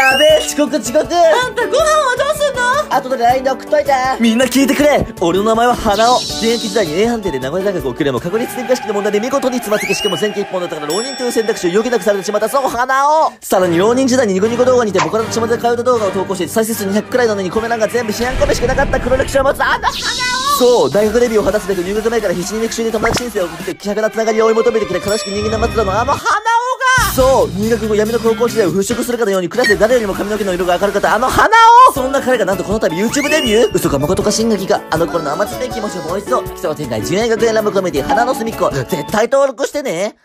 やべえ、遅刻遅刻。あんたご飯はどうすんの？後で LINE で送っといて。みんな聞いてくれ。俺の名前は花尾。現役時代に A 判定で名古屋大学を受けれも確率点化式の問題で見事につまずきしかも前期一本だったから浪人という選択肢を余儀なくされてしまったそう花尾。さらに浪人時代にニコニコ動画にて僕らと巷で通った動画を投稿して再生数200くらいなのにコメ欄が全部シアンコメしかなかった黒歴史を持つあの花尾そう。大学デビューを果たすべく入学前から必死に復習で友達申請を送って希薄なつながりを追い求めてくれ悲しく人間な末路のあの花そう入学後闇の高校時代を払拭するかのようにクラスで誰よりも髪の毛の色が明るかったあの花をそんな彼がなんとこの度 YouTube デビュー嘘か誠か真劇かあの頃の甘酸っぱい気持ちをもう一度基礎天外純愛学園ラブコメディ花の隅っこ絶対登録してね